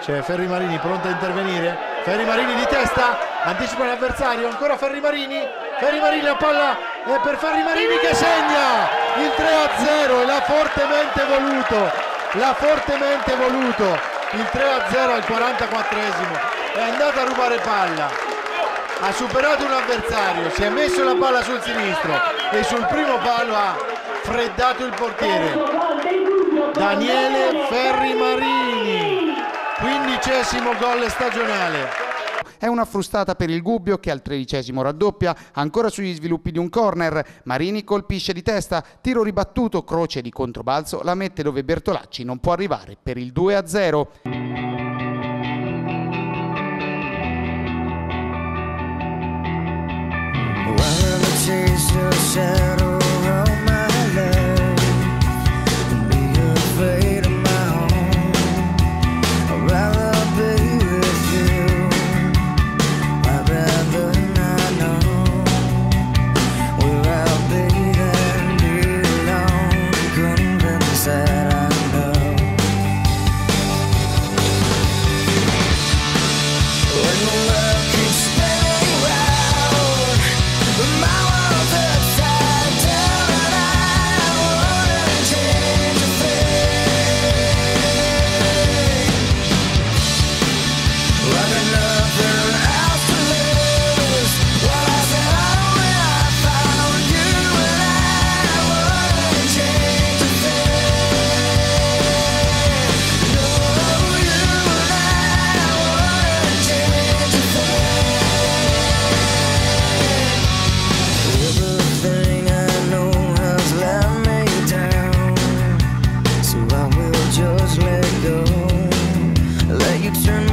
C'è Ferri Marini pronto a intervenire. Ferri Marini di testa, anticipa l'avversario, ancora Ferri Marini. Ferri Marini la palla è per Ferri Marini che segna il 3 a 0 e l'ha fortemente voluto. L'ha fortemente voluto il 3 a 0 al 44esimo. È andato a rubare palla. Ha superato un avversario, si è messo la palla sul sinistro e sul primo palo ha freddato il portiere. Daniele quindicesimo gol stagionale. È una frustata per il Gubbio che al tredicesimo raddoppia, ancora sugli sviluppi di un corner. Marini colpisce di testa, tiro ribattuto, croce di controbalzo, la mette dove Bertolacci non può arrivare per il 2 a 0. taste of shadow you turn